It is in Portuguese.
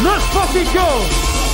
Let's fucking go!